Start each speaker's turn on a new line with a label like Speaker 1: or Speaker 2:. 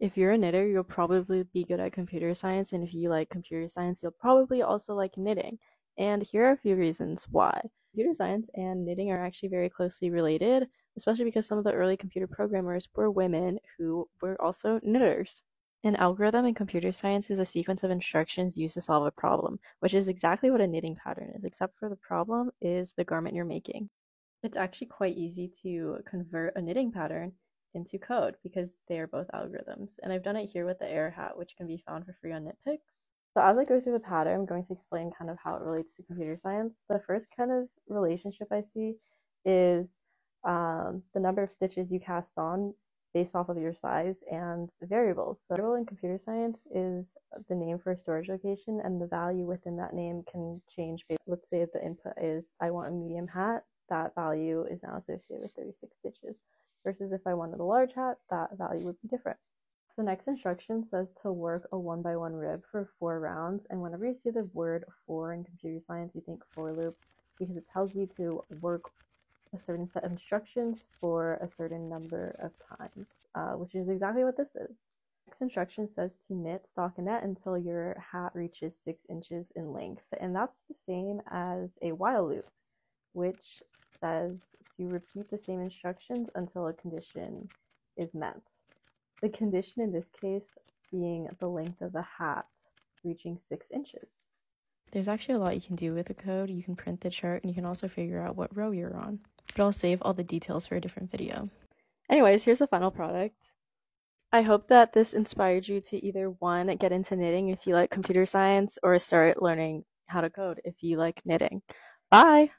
Speaker 1: If you're a knitter, you'll probably be good at computer science, and if you like computer science, you'll probably also like knitting. And here are a few reasons why. Computer science and knitting are actually very closely related, especially because some of the early computer programmers were women who were also knitters. An algorithm in computer science is a sequence of instructions used to solve a problem, which is exactly what a knitting pattern is, except for the problem is the garment you're making. It's actually quite easy to convert a knitting pattern into code because they are both algorithms. And I've done it here with the Ayre hat, which can be found for free on Knitpicks. So as I go through the pattern, I'm going to explain kind of how it relates to computer science. The first kind of relationship I see is um, the number of stitches you cast on based off of your size and variables. So variable in computer science is the name for a storage location and the value within that name can change. Let's say the input is I want a medium hat, that value is now associated with 36 stitches versus if I wanted a large hat, that value would be different. The next instruction says to work a one by one rib for four rounds. And whenever you see the word for in computer science, you think for loop because it tells you to work a certain set of instructions for a certain number of times, uh, which is exactly what this is. Next instruction says to knit stockinette until your hat reaches six inches in length. And that's the same as a while loop, which says to repeat the same instructions until a condition is met. The condition in this case being the length of the hat reaching six inches. There's actually a lot you can do with the code. You can print the chart and you can also figure out what row you're on. But I'll save all the details for a different video. Anyways, here's the final product. I hope that this inspired you to either one, get into knitting if you like computer science, or start learning how to code if you like knitting. Bye!